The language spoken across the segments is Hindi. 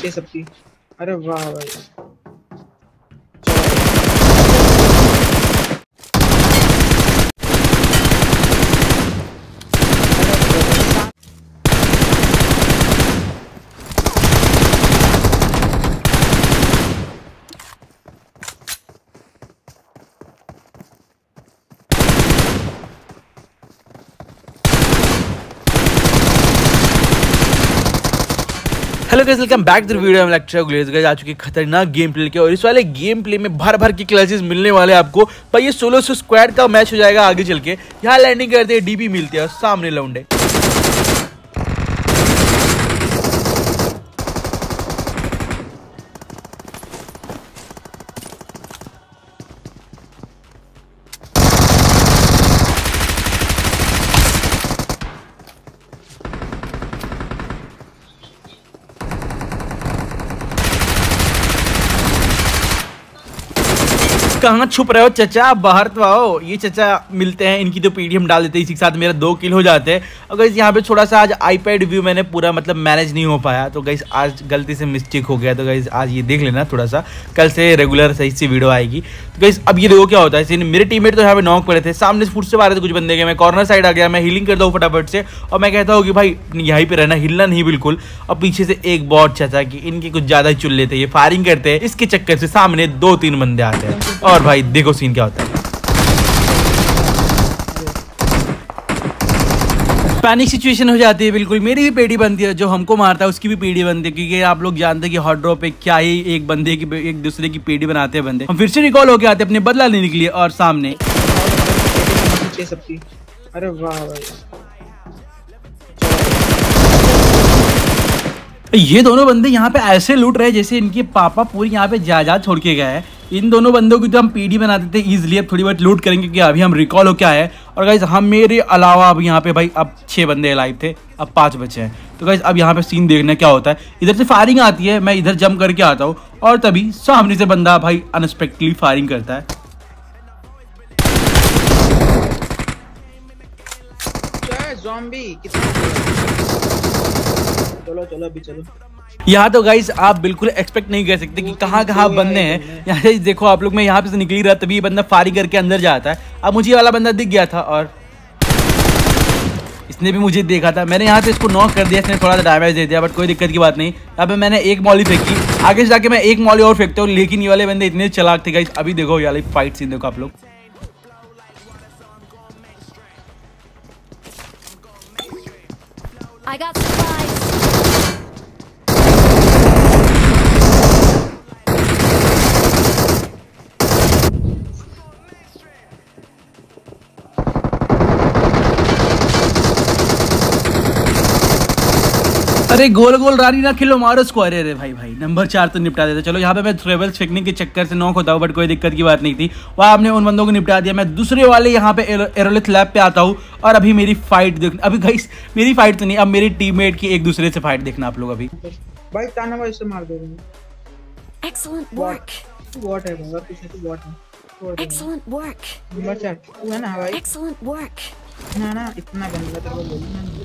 नीचे सबकी। अरे वाह भाई। Hello guys welcome back to the video हम लेक्चर गुलेज गाइस आ चुके खतरनाक गेम प्ले के और इस वाले गेम प्ले में भर भर के क्लचेस मिलने वाले आपको। भाई ये सोलो सो स्क्वाड का मैच हो जाएगा आगे चल के। यहाँ लैंडिंग करते हैं डीपी मिलते हैं सामने लौंडे कहाँ छुप रहे हो, चचा? बाहर तो आओ। ये चचा मिलते हैं, इनकी तो पीडी हम डाल देते हैं इसी के साथ, मेरा दो किल हो जाते हैं। और गैस यहाँ पे थोड़ा सा आज आईपैड व्यू मैंने पूरा मतलब मैनेज नहीं हो पाया। तो गई आज गलती से मिस्टेक हो गया। तो गई आज ये देख लेना थोड़ा सा। कल से रेगुलर सही सी वीडियो आएगी। तो गई अब ये देखो क्या होता है। मेरे टीममेट तो यहाँ पे नॉक पड़े थे। सामने फुट से मारे थे कुछ बंदे के। मैं कॉर्नर साइड आ गया, मैं हीलिंग करता हूँ फटाफट से। और मैं कहता हूँ कि भाई यहीं पर रहना, हिलना नहीं बिल्कुल। और पीछे से एक बॉट चचा, कि इनके कुछ ज़्यादा चुन लेते ये फायरिंग करते हैं। इसके चक्कर से सामने दो तीन बंदे आते हैं। और भाई देखो सीन क्या होता है। पैनिक सिचुएशन हो जाती है बिल्कुल। मेरी भी पेड़ी बनती है जो हमको मारता है उसकी भी पेड़ी बनती है क्योंकि आप लोग जानते हैं कि हॉट ड्रॉप पे क्या ही एक बंदे की एक दूसरे की पेड़ी बनाते हैं बंदे। हम फिर से रिकॉल होके आते हैं अपने बदला लेने के लिए और सामने। अरे वाह भाई। ये दोनों बंदे यहाँ पे ऐसे लूट रहे हैं जैसे इनके पापा पूरी यहाँ पे जायदाद छोड़ के गए हैं। इन दोनों बंदों की तो हम पीडी बना देते इजीली अब थोड़ी बहुत लूट करेंगे क्योंकि अभी हम रिकॉल हो क्या है। और गाइज़ हम मेरे अलावा अब यहाँ पे भाई, अब छः बंदे लाइव थे, अब पाँच बचे हैं। तो गाइज़ अब यहाँ पे सीन देखना क्या होता है। इधर से फायरिंग आती है, मैं इधर जम करके आता हूँ, और तभी सामने से बंदा भाई अनएक्सपेक्टली फायरिंग करता है। चलो चलो, अभी चलो। यहाँ तो गाइस आप बिल्कुल एक्सपेक्ट नहीं कर सकते कि कहाँ कहाँ बंदे हैं। यहाँ से देखो, आप लोग मैं यहाँ पे से निकली रहा, तभी ये बंदा फारी करके अंदर जाता है। अब मुझे वाला बंदा दिख गया था और इसने भी मुझे देखा था। मैंने यहाँ से इसको नॉक कर दिया, इसने थोड़ा सा डैमेज दे दिया बट कोई दिक्कत की बात नहीं। पे मैंने एक मॉली फेंकी। आगे से जाके मैं एक मॉली और फेंकता हूँ, लेकिन ये वाले बंदे इतने चलाक थे गाइस अभी देखो ये फाइट सीन देखो आप लोग। I got supplies. अरे गोल गोल रानी ना खिलो मारो उसको अरे अरे भाई भाई नंबर चार तो निपटा देता। चलो यहाँ पे मैं ट्रेवल्स फेंकने के चक्कर से नॉक होता हूँ बट कोई दिक्कत की बात नहीं थी। वहाँ आपने उन बंदों को निपटा दिया। मैं दूसरे वाले यहाँ पे एरोलिथ लैब पे आता हूँ और अभी मेरी फाइट देख अभी भाई मेरी फाइट तो नहीं अब मेरी टीममेट की एक दूसरे से फाइट देखना आप लोग अभी। भाई ताना भाई से मार दे Excellent work. वॉट है बाबा पीछे तो है? Excellent work. बचा तू है ना भाई? Excellent work. ना ना इतना गंदा को बोलूँ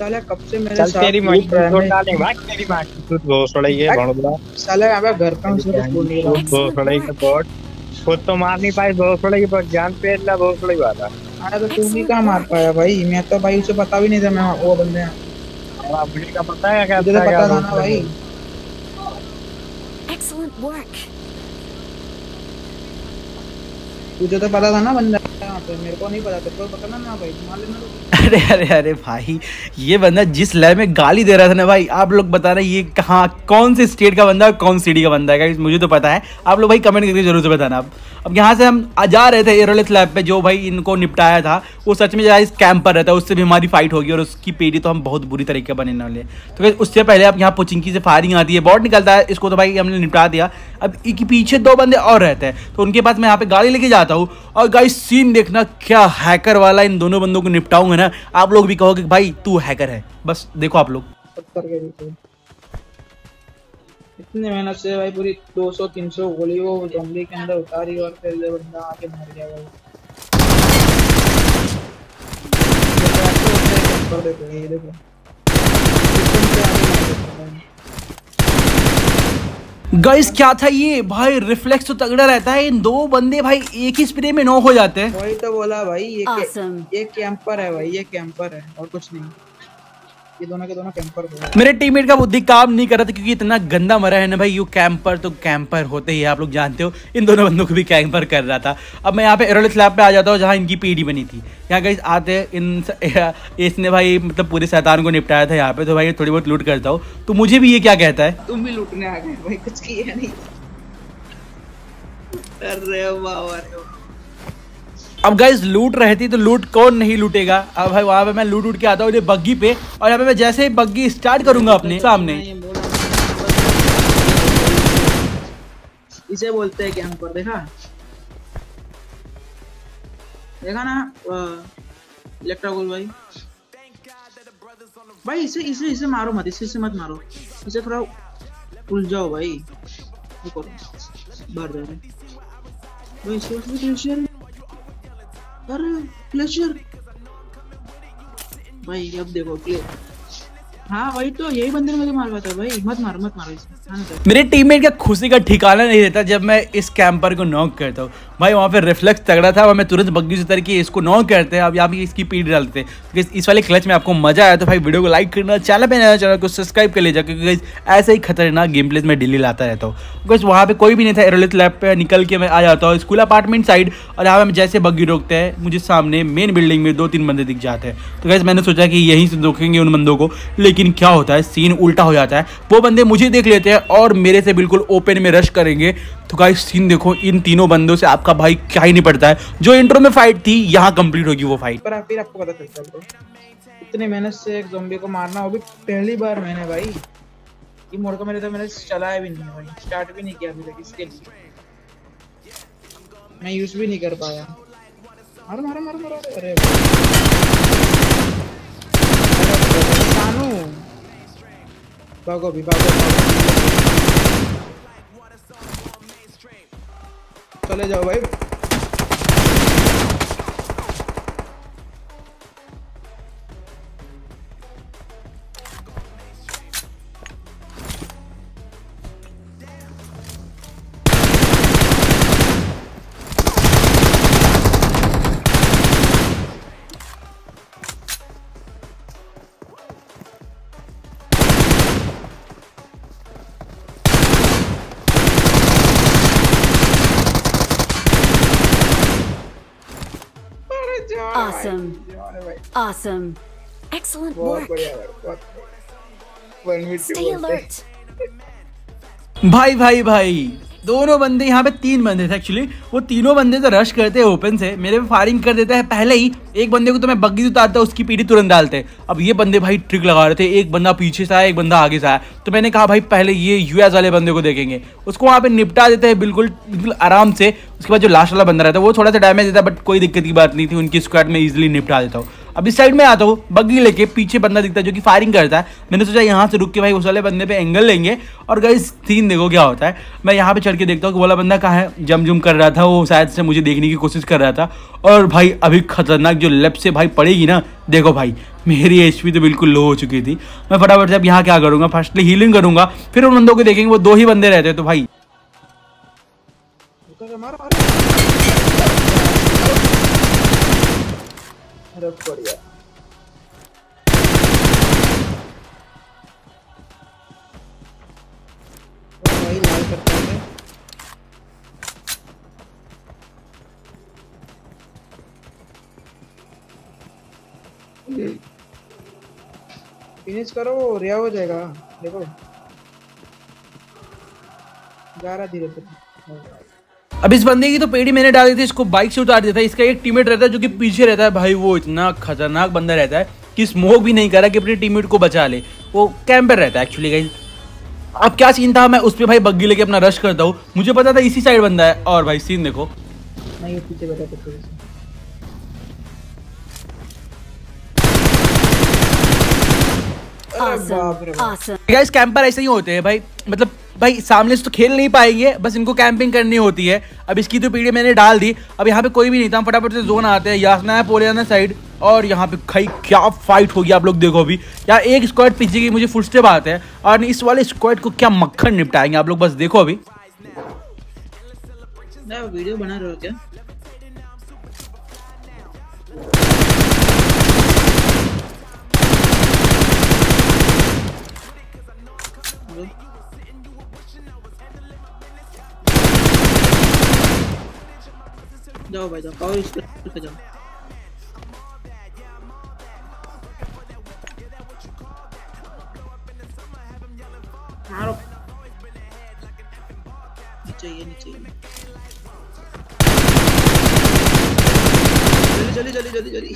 साला कब से मेरे चल साथ तेरी माँ की मैं- डालेंगे भाग तेरी माँ की तू भोसड़ा ही है भोसड़ा साला अबे घर का कुछ बोल नहीं रहा। भोसड़ा ही का बॉट खुद तो मार नहीं पाए भोसड़ा की पर जान पे ला भोसड़ा ही वाला। अरे तो तू भी कहाँ मार पाया भाई? मैं तो भाई उसे पता भी नहीं था मैं वो बंदे हैं। और आप मुझे का पता है क्या मुझे तो पता था ना भाई। Excellent work. तुझे तो पता था ना बंदा यहाँ पे मेरे को नहीं पता तेरे को पता ना ना भाई मार लेना तो। अरे अरे अरे भाई ये बंदा जिस लय में गाली दे रहा था ना भाई आप लोग बता रहे ये कहाँ कौन से स्टेट का बंदा है कौन सिटी का बंदा है मुझे तो पता है। आप लोग भाई कमेंट करके ज़रूर से बताना। आप अब यहाँ से हम जा रहे थे एरोलिथ लैब पे जो भाई इनको निपटाया था वो सच में जहाँ कैंप पर रहता है उससे भी हमारी फाइट होगी और उसकी पेड़ी तो हम बहुत बुरी तरीके बने वाले। तो guys, उससे पहले अब यहाँ पुचिंकी से फायरिंग आती है बॉट निकलता है इसको तो भाई हमने निपटा दिया। अब इनके पीछे दो बंदे और रहते हैं तो उनके पास मैं यहाँ पे गाड़ी लेके जाता हूँ। और गाइस सीन देखना क्या हैकर वाला इन दोनों बंदों को निपटाऊँगा ना आप लोग भी कहोगे भाई तू हैकर है। बस देखो आप लोग। इतने मेहनत से भाई पूरी 200 300 गोली वो जंगली के अंदर उतारी और फिर ये बंदा आके मर गया भाई देखो, आपको उससे एक कर देते हैं, ये देखो एकदम से आगे मार देते हैं भाई। गाइस क्या था ये? भाई रिफ्लेक्स तो तगड़ा रहता है। इन दो बंदे भाई एक ही स्प्रे में नो हो जाते हैं। वही तो बोला भाई ये के- Awesome. ये कैंपर है भाई ये कैंपर है और कुछ नहीं। ये दोनों के दोनों कैंपर मेरे टीममेट का बुद्धि काम नहीं कर रहा था क्योंकि इतना गंदा मरा है ना भाई यू कैंपर तो कैंपर होते ही आप लोग जानते हो। इन दोनों बंदों को भी कैंपर कर रहा था। अब मैं यहाँ पे एरोलिस लैब पे आ जाता हूँ जहाँ इनकी पीढ़ी बनी थी। यहाँ कहीं आते इन इसने भाई मतलब पूरे शैतान को निपटाया था यहाँ पे तो भाई थोड़ी बहुत लूट करता हूँ। तो मुझे भी ये क्या कहता है? तुम भी लूटने आ गए भाई कुछ किया नहीं। अरे वाह अरे वाह। अब गाइज़ लूट रहे थी तो लूट कौन नहीं लूटेगा? अब भाई, वहाँ पे मैं लूट उठ के आता हूँ बग्गी पे, और यहाँ पे मैं जैसे ही बग्गी स्टार्ट करूँगा अपने सामने। इसे बोलते हैं कैंपर देखा? देखा ना इलेक्ट्रा गोल भाई? भाई, इसे इसे इसे मारो मत, इसे इसे मत मारो। इसे थोड़ा उलझाओ भाई। बाहर जा रहे भाई इसे। अरे भाई अब देखो ग्ले हाँ वही तो हाँ सर। मेरे टीममेट का खुशी का ठिकाना नहीं रहता जब मैं इस कैंपर को नॉक करता हूँ। भाई, वहाँ पे रिफ्लेक्स तगड़ा था मैं तुरंत बग्गी से उतर के इसको नॉक करते हैं। अब यहाँ पे इसकी पीठ डालते हैं। तो इस वाले क्लच में आपको मज़ा आया तो भाई वीडियो को लाइक करना चैनल पे नया चैनल को सब्सक्राइब कर लीजिए क्योंकि ऐसे ही खतरनाक गेम प्लेस में डेली लाता रहता हूँ। बिकॉज़ वहाँ पे कोई भी नहीं था एरोलिथ लैब पे निकल के मैं आ जाता हूँ स्कूल अपार्टमेंट साइड और यहाँ पे जैसे बग्गी रोकते हैं, मुझे सामने मेन बिल्डिंग में दो तीन बंदे दिख जाते हैं। तो गैस मैंने सोचा कि यहीं से रोकेंगे उन बंदों को, लेकिन क्या होता है? सीन उल्टा हो जाता है। वो बंदे मुझे देख लेते हैं और मेरे से बिल्कुल ओपन में रश करेंगे। तो गाइस सीन देखो, इन तीनों बंदों से आपका भाई क्या ही नहीं पड़ता है। जो इंट्रो में फाइट थी, यहाँ कंप्लीट होगी वो फाइट पर फिर आपको पता चलता है। इतनी मेहनत से एक जोम्बी को मारना, वो भी पहली बार मैंने भाई। ये मोड़ का मेरे तो मैंने चलाया भी नहीं भाई। स्टार्ट भी नहीं किया अभी तक इसके लिए। मैं यूज़ भी नहीं कर पाया। मारो मारो मारो मारो। अरे सानू भागो भी भागो चले जाओ भाई। Awesome. जाओ रे भाई Awesome. Excellent बहुत work. बढ़िया भाई बहुत वन मिनट Stay alert. भाई भाई भाई दोनों बंदे यहाँ पे तीन बंदे थे एक्चुअली वो तीनों बंदे तो रश करते हैं ओपन से. मेरे पे फायरिंग कर देते हैं पहले ही. एक बंदे को तो मैं बग्गी उतारता उसकी पीढ़ी तुरंत डालते अब ये बंदे भाई ट्रिक लगा रहे थे. एक बंदा पीछे से आया, एक बंदा आगे से आया. तो मैंने कहा, भाई, पहले ये यूएस वाले बंदे को देखेंगे. उसको वहाँ पे निपटा देते हैं बिल्कुल बिल्कुल आराम से. उसके बाद जो लास्ट वाला बंदा रहता है, वो थोड़ा सा डैमेज देता है बट कोई दिक्कत की बात नहीं थी. उनकी स्क्वाड में इजिली निपटा देता हूँ. इस साइड में आता हूँ, बग्गी लेके पीछे बंदा दिखता है जो कि फायरिंग करता है। मैंने सोचा यहाँ से रुक के भाई उस वाले बंदे पे एंगल लेंगे। और गई सीन देखो क्या होता है। मैं यहाँ पे चढ़ के देखता हूँ कि वाला बंदा कहाँ है। जम जुम कर रहा था, वो शायद से मुझे देखने की कोशिश कर रहा था। और भाई, अभी खतरनाक जो लेफ़्ट से भाई पड़ेगी ना, देखो भाई, मेरी एचपी तो बिल्कुल लो हो चुकी थी। मैं फटाफट से अब यहाँ क्या करूँगा? फर्स्टली हीलिंग करूँगा, फिर उन बंदों को देखेंगे, वो दो ही बंदे रहते तो भाई। लाल करते हैं फिनिश करो रिया हो जाएगा देखो जा रहा धीरे धीरे अब इस बंदे की तो पेड़ी मैंने डाली थी इसको बाइक से उतार देता है इसका एक टीममेट रहता है जो कि पीछे रहता है। भाई वो इतना खतरनाक बंदा रहता है कि स्मोक भी नहीं कर रहा कि अपने टीममेट को बचा ले। वो कैंपर रहता है एक्चुअली गाइस अब क्या सीन था? मैं उस पर भाई बग्गी लेके अपना रश करता हूँ। मुझे पता था इसी साइड बंदा है। और भाई सीन देखो। नहीं ये पीछे बैठा था थोड़ी सी। अरे बाप रे Awesome. Awesome. गाइस कैंपर ऐसे ही होते हैं भाई। मतलब भाई, सामने से तो खेल नहीं पाएँगे बस इनको कैंपिंग करनी होती है। अब इसकी तो पीढ़ी मैंने डाल दी। अब यहाँ पे कोई भी नहीं था फटाफट से जोन आते हैं। यासना है पोलियाना साइड और यहाँ पे खाई क्या फाइट होगी आप लोग देखो अभी। यार, एक स्क्वाड पीछे की मुझे फुल स्टेप आते हैं, और इस वाले स्क्वाड को क्या मक्खन निपटाएँगे आप लोग, बस देखो अभी। वीडियो बना रहे हो क्या? हेलो? जाओ भाई जाओ पावर स्टोर पे जाओ मारो नीचे ये नीचे ये जल्दी जल्दी जल्दी जल्दी जल्दी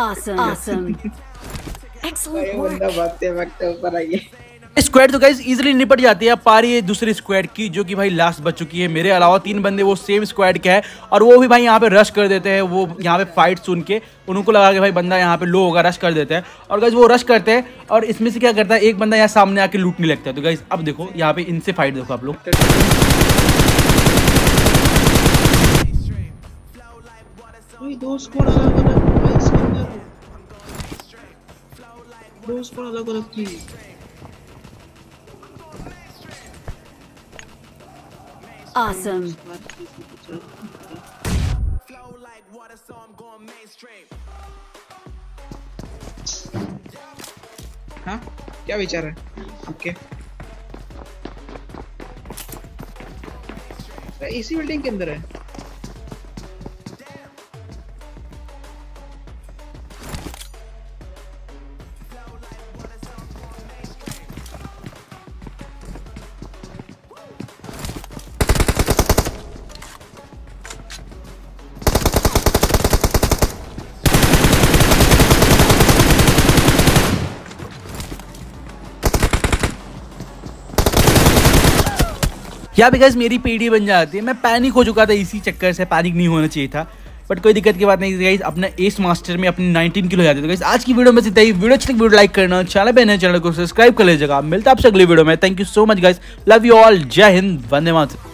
Awesome. Awesome. Excellent work. बंदा भागते भागते ऊपर आइए स्क्वाड तो गाइज़ इजीली निपट जाती है। पारी है दूसरी स्क्वाड की, जो कि भाई लास्ट बच चुकी है। मेरे अलावा तीन बंदे, वो सेम स्क्वाड के हैं। और वो भी भाई यहाँ पे रश कर देते हैं। वो यहाँ पे फाइट सुन के, उनको लगा कि भाई बंदा यहाँ पे लो होगा रश कर देते हैं। और गाइज़ वो रश करते हैं, और इसमें से क्या करता है, एक बंदा यहाँ सामने आके लूटने लगता है। तो गाइज़ अब देखो, यहाँ पे इनसे फाइट देखो आप लोग। दो स्क्वाड अलग अलग थी। Awesome. हाँ क्या विचार है? ओके इसी बिल्डिंग के अंदर है। यहाँ बिकॉज़ मेरी पीढ़ी बन जाती है। मैं पैनिक हो चुका था इसी चक्कर से पैनिक नहीं होना चाहिए था। बट कोई दिक्कत की बात नहीं गाइज़ अपने एस मास्टर में अपने 19 किलो जाते तो आज की वीडियो में सीधा ही। वीडियो अच्छी वीडियो लाइक करना चैनल पे नए चैनल को सब्सक्राइब कर लीजिएगा। मिलता है आपसे अगली वीडियो में। Thank you so much guys love you all जय हिंद. वंदे मातरम.